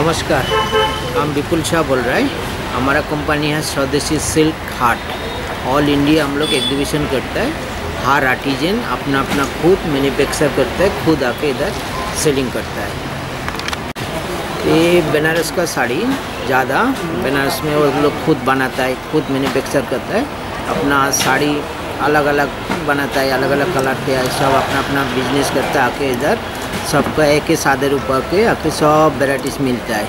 नमस्कार, हम विपुल शाह बोल रहे हैं। हमारा कंपनी है स्वदेशी सिल्क हाट। ऑल इंडिया हम लोग एग्जीबिशन करता है। हार आर्टिजन अपना अपना खुद मैन्युफैक्चर करता है, खुद आके इधर सेलिंग करता है। ये बनारस का साड़ी, ज़्यादा बनारस में वो लोग खुद बनाता है, खुद मैन्युफैक्चर करता है। अपना साड़ी अलग अलग बनाता है अलग अलग कलर के, सब अपना अपना बिज़नेस करता है, आके इधर सबका एक ही सादे रुपये के आके सब वेराइटीज़ मिलता है।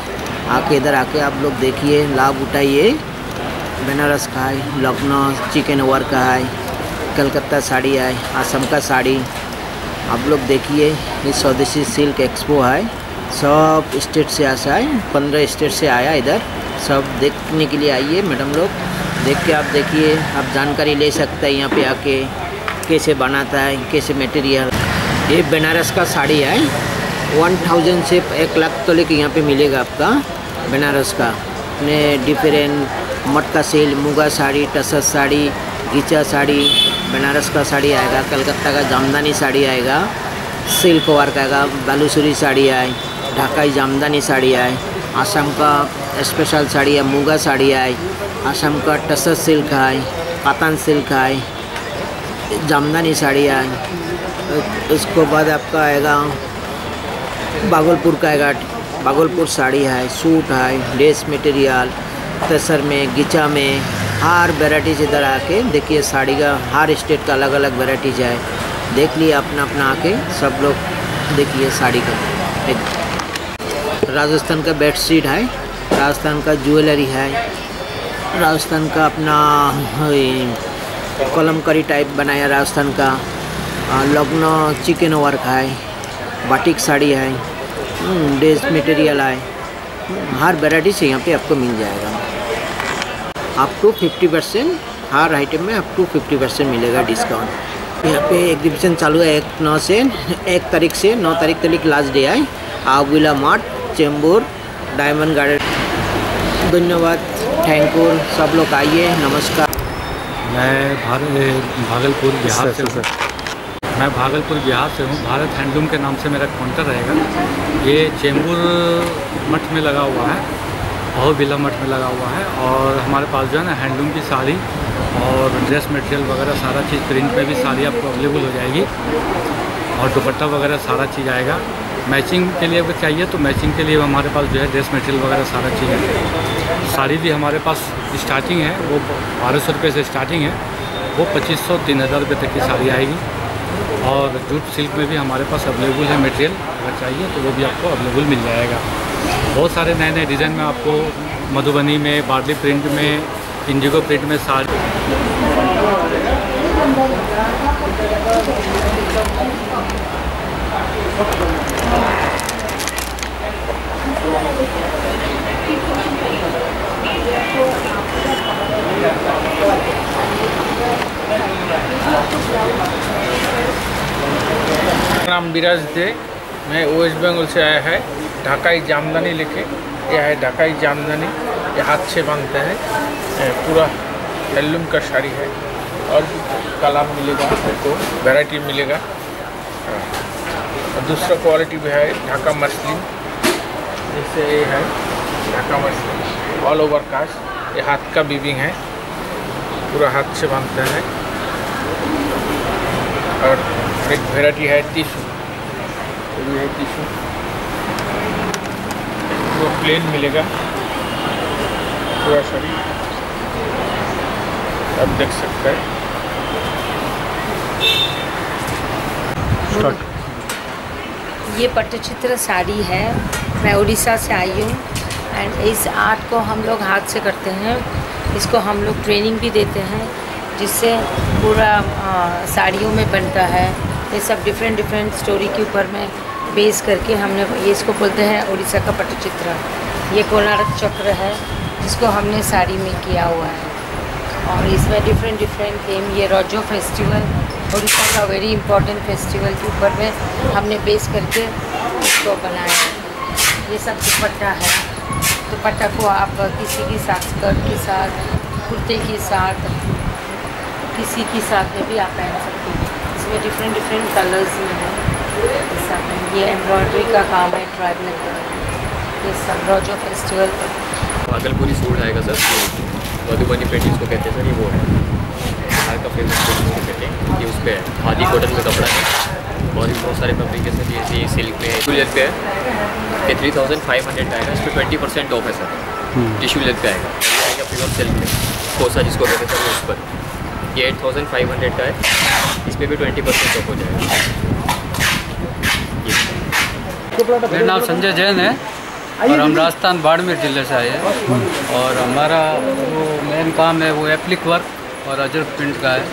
आके इधर आके आप लोग देखिए, लाभ उठाइए। बनारस का है, लखनऊ, चिकन वर्क का है, कलकत्ता साड़ी है असम का साड़ी। आप लोग देखिए, ये स्वदेशी सिल्क एक्सपो है। सब स्टेट से आसा है, पंद्रह स्टेट से आया इधर। सब देखने के लिए आइए मैडम लोग। देख के आप देखिए, आप जानकारी ले सकते हैं यहाँ पे आके कैसे बनाता है, कैसे मटेरियल ये बनारस का साड़ी है। वन थाउज़ेंड से एक लाख तो लेके यहाँ पे मिलेगा आपका बनारस का। अपने डिफरेंट मटका सेल मुगा साड़ी, टसर साड़ी, गीचा साड़ी, बनारस का साड़ी आएगा, कलकत्ता का जामदानी साड़ी आएगा सिल्क वर्क आएगा, बालूसुरी साड़ी आए, ढाकाई जामदानी साड़ी आए, आसाम का स्पेशल साड़ी है, मुगा साड़ी आए, आसाम का टसर सिल्क है कातान सिल्क है जामदानी साड़ी आए। उसको बाद आपका आएगा बागलपुर का आएगा। बागलपुर साड़ी है, सूट है ड्रेस मटेरियल तसर में, गिचा में, हर वेराइटीज इधर आके देखिए साड़ी का, हर स्टेट का अलग अलग वेराइटीज है। देख लिए अपना अपना आके सब लोग देखिए साड़ी का। राजस्थान का बेडशीट है, राजस्थान का ज्वेलरी है, राजस्थान का अपना कलमकारी टाइप बनाया राजस्थान का। लखनऊ चिकन वर्क है बाटिक साड़ी है ड्रेस मटेरियल है हर वेराइटी से यहाँ पे आपको मिल जाएगा। अप टू फिफ्टी परसेंट हर आइटम में अप टू फिफ्टी परसेंट मिलेगा डिस्काउंट यहाँ पे एग्जीबिशन चालू है एक नौ से एक तारीख से नौ तारीख तक लास्ट डे है Avila mart Chembur diamond garden धन्यवाद थैंक यू सब लोग आइए नमस्कार। मैं भागलपुर बिहार से मैं भागलपुर बिहार से हूँ। भारत हैंडलूम के नाम से मेरा काउंटर रहेगा। ये चेंबूर मठ में लगा हुआ है। बहुत बिला मठ में लगा हुआ है और हमारे पास जो है ना हैंडलूम की साड़ी और ड्रेस मटेरियल वगैरह सारा चीज़ प्रिंट में भी साड़ी आपको अवेलेबल हो जाएगी और दुपट्टा वगैरह सारा चीज़ आएगा। मैचिंग के लिए अगर चाहिए तो मैचिंग के लिए हमारे पास जो है ड्रेस मटेरियल वगैरह सारा चीज़ है। साड़ी भी हमारे पास स्टार्टिंग है। वो बारह सौ रुपये से स्टार्टिंग है। वो पच्चीस सौ, तीन हज़ार रुपये तक की साड़ी आएगी। और जूट सिल्क में भी हमारे पास अवेलेबल है मटेरियल अगर चाहिए तो वो भी आपको अवेलेबल मिल जाएगा। बहुत सारे नए नए डिज़ाइन में आपको मधुबनी में बार्ली प्रिंट में इंजिगो प्रिंट में साड़ी नाम विराज दे। मैं वेस्ट बंगाल से आया है। ढाकाई जामदानी लेके यह है ढाकाई जामदानी। ये हाथ से बांधते हैं। पूरा हेलूम का साड़ी है। और कलाम मिलेगा, आपको वैरायटी मिलेगा। और दूसरा क्वालिटी भी है, ढाका मछली जैसे ये है, ढाका मछली ऑल ओवर कास्ट ये हाथ का बीबिंग है। पूरा हाथ से बांधते हैं। और एक वेराइटी है टिशू ये है टिशू वो प्लेन मिलेगा। पूरा शरीर आप देख सकते हैं। ये पट्टचित्र साड़ी है। मैं उड़ीसा से आई हूँ। एंड इस आर्ट को हम लोग हाथ से करते हैं। इसको हम लोग ट्रेनिंग भी देते हैं जिससे पूरा साड़ियों में बनता है। ये सब डिफरेंट डिफरेंट स्टोरी के ऊपर में बेस करके हमने ये इसको बोलते हैं उड़ीसा का पटचित्र। ये कोणार्क चक्र है, जिसको हमने साड़ी में किया हुआ है। और इसमें डिफरेंट डिफरेंट थीम ये रोजो फेस्टिवल उड़ीसा का वेरी इंपॉर्टेंट फेस्टिवल के ऊपर में हमने बेस करके इसको बनाया है। ये सब दुपट्टा है। दुपट्टा को आप किसी के साथ स्कर्ट के साथ, कुर्ते के साथ, किसी के साथ में भी आप पहन सकते हैं। इसमें डिफरेंट डिफरेंट कलर्स में है। ये एम्ब्रॉयडरी का काम है ट्राइबल के सनरॉजो फेस्टिवल पर भागलपुरी सूट आएगा सर। मधुबनी पेंटिंग्स को कहते हैं सर ये वो है। बिहार का फ़ेमस पेंटिंग्स को कहते हैं। ये उस पर है। खादी कॉटन में कपड़ा है। और भी बहुत सारे फैब्रिक है सर। जैसे ये सिल्क में है टिश्यू पे है। ये थ्री थाउज़ेंड फाइव हंड्रेड का आएगा। इस पर ट्वेंटी परसेंट ऑफ़ है सर। टिश्यू लेंथ पे आएगा। ये आएगा प्योर सिल्क में। कोसा जिसको कहते हैं सर उस पर। ये एट थाउज़ेंड फाइव हंड्रेड का है। इस पर भी ट्वेंटी परसेंट ऑफ़ हो जाएगा। मेरा नाम संजय जैन है और हम राजस्थान बाड़मेर ज़िले से आए हैं। और हमारा जो मेन काम है, वो एप्लिक वर्क और अजर प्रिंट का है।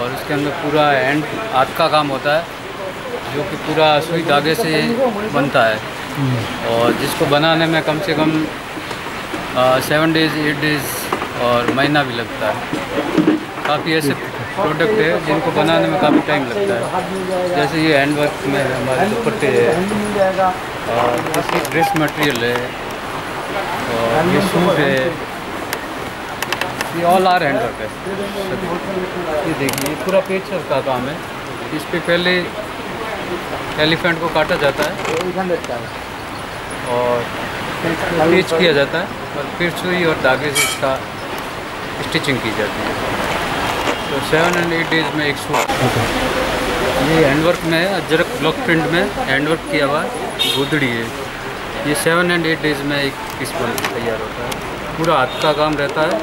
और उसके अंदर पूरा हैंड हाथ का काम होता है, जो कि पूरा सुई धागे से बनता है। और जिसको बनाने में कम से कम सेवन डेज़ एट डेज़ और महीना भी लगता है। काफ़ी ऐसे प्रोडक्ट है जिनको बनाने में काफ़ी टाइम लगता है। जैसे ये हैंड वर्क में हमारे दुपट्टे है, और जैसे ड्रेस मटेरियल है, और ये सूट है, ये ऑल आर हैंड वर्क है। ये देखिए पूरा पेचर का काम है। इस पर पहले एलिफेंट को काटा जाता है, और पेच किया जाता है, और फिर सुई और धागे से इसका स्टिचिंग की जाती है। तो सेवन एंड एट डेज़ में एक सूट ये हैंडवर्क में है अजरक ब्लॉक प्रिंट में हैंडवर्क किया हुआ गुदड़ी है। ये सेवन एंड एट डेज़ में एक पीस बन तैयार होता है। पूरा हाथ का काम रहता है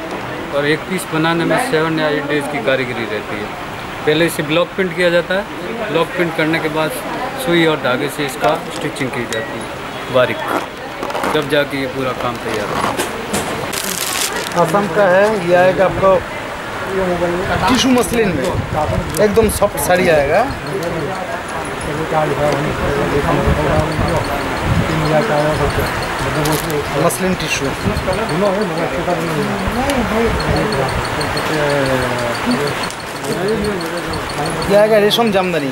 और एक पीस बनाने में सेवन या एट डेज़ की कारीगरी रहती है। पहले इसे ब्लॉक प्रिंट किया जाता है। ब्लॉक प्रिंट करने के बाद सुई और धागे से इसका स्टिचिंग की जाती है। बारीक। तब जाके ये पूरा काम तैयार होता है। असम का है। ये आएगा आपको टिशू मसलिन में एकदम सॉफ्ट साड़ी आएगा मसलिन टिशू आएगा रेशम जामदानी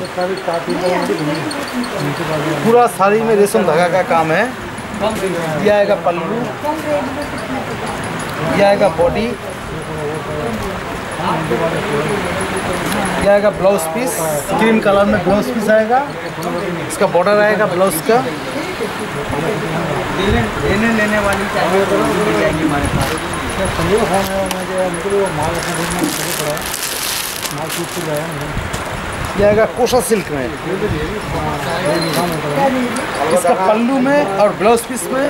पूरा साड़ी में रेशम धागा का काम है ये आएगा पल्लू ये आएगा बॉडी ये आएगा ब्लाउज पीस क्रीम कलर में ब्लाउज पीस आएगा। इसका बॉर्डर आएगा ब्लाउज का। लेने लेने वाली चाहिए तो हमारे पास। ये आएगा कोशा सिल्क में। इसका पल्लू में और ब्लाउज पीस में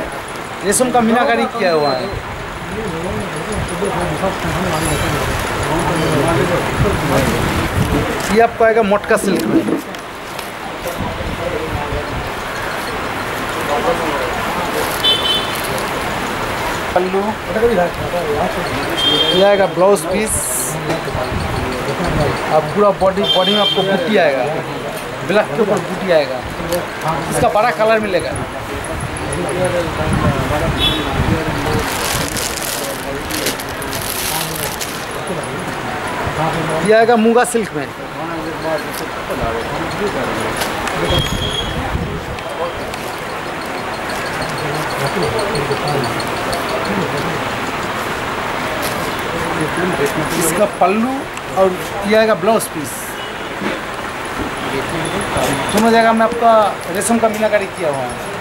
रेशम का मीनाकारी किया हुआ है। ये आपको आएगा मोटका सिल्क में। ये आएगा ब्लाउज पीस। अब पूरा बॉडी बॉडी में आपको बूटी आएगा। ब्लैक के ऊपर बूटी आएगा। इसका बड़ा कलर मिलेगा। ये आएगा मूँगा सिल्क में। इसका पल्लू और ये आएगा ब्लाउज पीस। दोनों जगह में आपका रेशम का मीनाकारी किया हुआ है।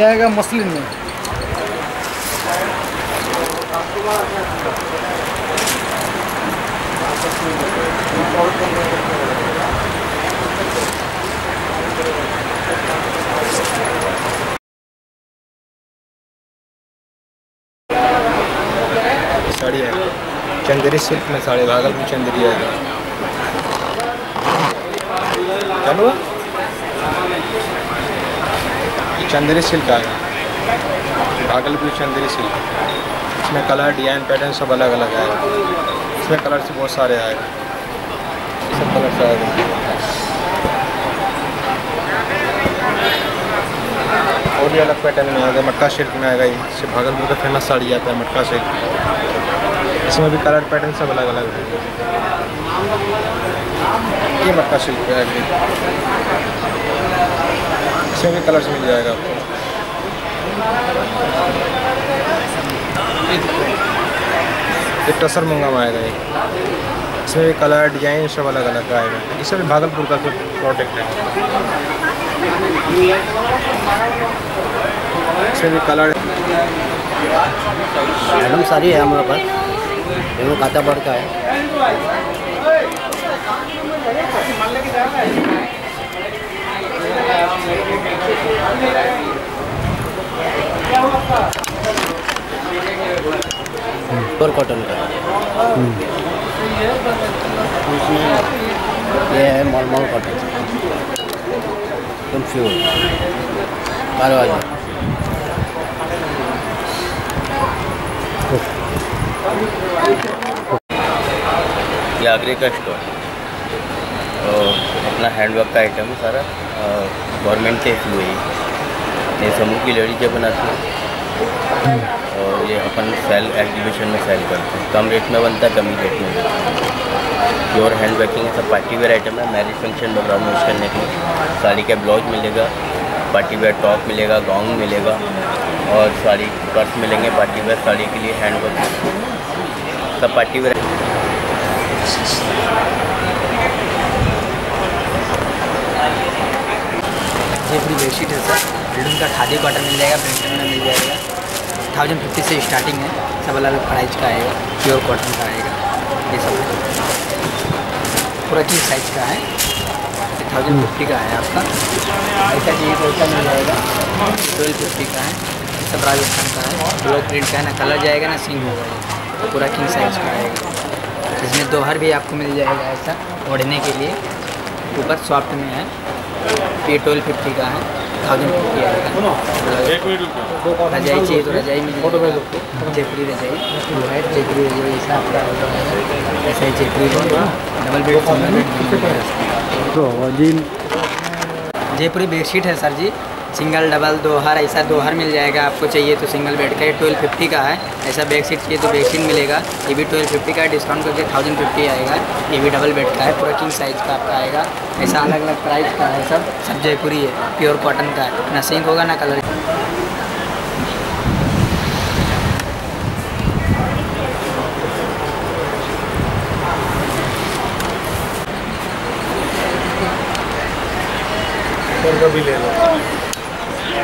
ये आएगा मसलिन में। साड़ी है। चंदेरी सिल्क में साड़ी भागलपुर चंदेरी है। चलो चंदेरी सिल्क आएगा भागलपुर चंदेरी सिल्क। इसमें कलर डिज़ाइन पैटर्न सब अलग अलग आएगा इसमें कलर से बहुत सारे आएगा ये सब कलर से आएगा और भी अलग पैटर्न में आएगा। मटका सिल्क में आएगा। ये भागलपुर का फ़ेमस साड़ी आता है, मटका सिल्क। इसमें भी कलर पैटर्न सब अलग अलग है। ये मटका सिल्क है इसमें भी कलर्स मिल जाएगा आपको। ये टसर आएगा ये। इसमें भी कलर डिज़ाइन सब अलग अलग का आएगा इसमें भी भागलपुर का प्रोडक्ट है। इसमें भी कलर मैडम, सारी है हमारे पास। खाता बढ़ का है। प्योर कॉटन का ये है मॉलमॉल कॉटन एकदम प्योर कारवाली ये आगरे का स्टोर और अपना हैंडवर्क का आइटम है सारा. गवर्नमेंट से हुए ये समूह की लड़ी जो बनाते हैं और ये अपन सेल एग्जीबिशन में सेल करते हैं। कम रेट में बनता है कम ही रेट में बनता। है प्योर हैंड वर्किंग है, सब पार्टी वेयर आइटम है मैरिज फ़ंक्शन प्रोग्राम यूज़ करने के लिए। साड़ी का ब्लाउज मिलेगा पार्टी वेयर टॉप मिलेगा गाउन मिलेगा। और साड़ी पर्स मिलेंगे पार्टी वेयर साड़ी के लिए हैंड वर्क सब पार्टी वेयर ये पूरी बेडशीट है सर बिल्डिंग का खादी कॉटन मिल जाएगा प्रिंटन में मिल जाएगा. थाउज़ेंड फिफ्टी से स्टार्टिंग है. सब अलग अलग प्राइज का आएगा प्योर कॉटन का आएगा. ये सब पूरा किस साइज़ का है. थाउज़ेंड फिफ्टी का है आपका. ऐसा चाहिए तो ऐसा मिल जाएगा. ट्वेल्व फिफ्टी का है. सब राजस्थान का है. ब्लॉक प्रिंट का है, ना कलर जाएगा, ना सिंग होगा. ये पूरा किंग साइज़ का आएगा. इसमें दोहर भी आपको मिल जाएगा ऐसा ओढ़ने के लिए. ऊपर सॉफ्ट में है. ये ट्वेल्व फिफ्टी का है। थाउज़ेंड फिफ्टी आएगा रजाई चाहिए तो रजाई मिल जाएगी। जेपरी रजाई। टू है जेपरी रजाई ऐसा आपका ऐसा ही जेपरी डबल बेड सिंगल बेड। तो जयपुरी बेडशीट है सर जी। सिंगल डबल दोहर, ऐसा दोहर मिल जाएगा आपको चाहिए तो सिंगल बेड का। ये ट्वेल्व फिफ्टी का है, ऐसा बेड शीट चाहिए तो बेड शीट मिलेगा। ये भी ट्वेल्व फिफ्टी का, डिस्काउंट करके थाउज़ेंड फिफ्टी आएगा। ये भी डबल बेड का है, पूरा किंग साइज़ का आपका आएगा। ऐसा अलग अलग प्राइस का है सब सब जयपुरी है प्योर कॉटन का है। ना सिंक होगा, ना कलर भी ले लो।